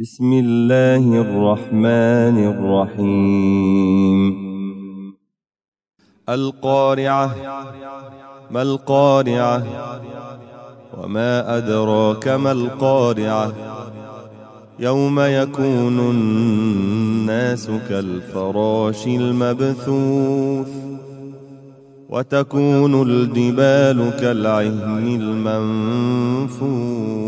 بسم الله الرحمن الرحيم. القارعة ما القارعة؟ وما أدراك ما القارعة؟ يوم يكون الناس كالفراش المبثوث وتكون الجبال كالعهن المنفوش